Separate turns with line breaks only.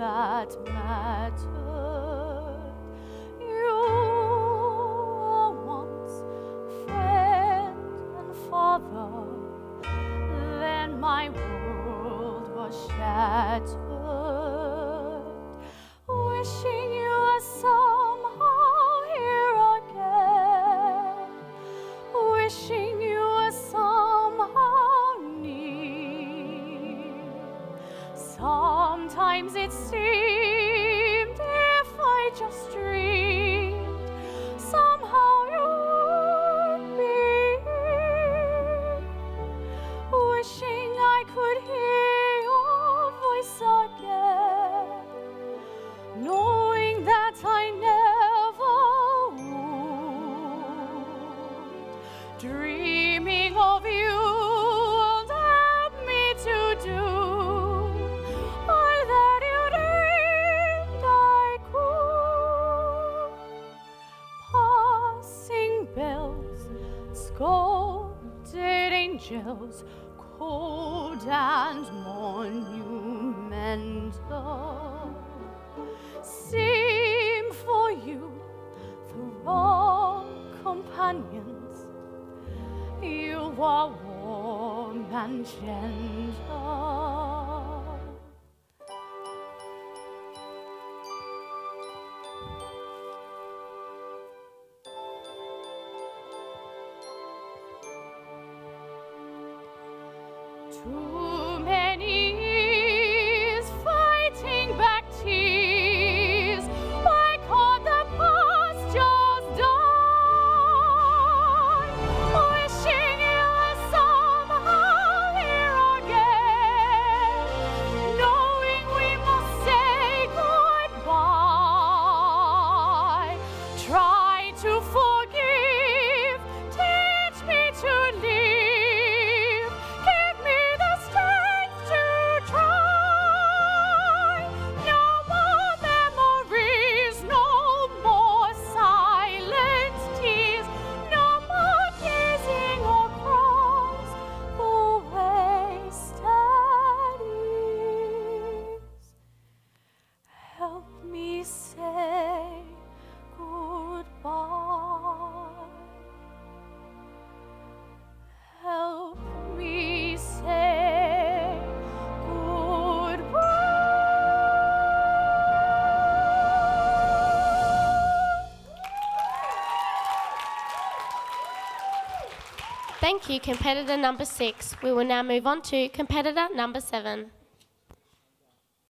what mattered. You were once friend and father, then my world was shattered. Sometimes it seemed if I just dreamed, somehow you would be. Wishing I could hear your voice again, knowing that I never would. Dreaming angels, cold and monumental, seem for you the wrong companions. You are warm and gentle. Too
Thank you, competitor number six. We will now move on to competitor number seven.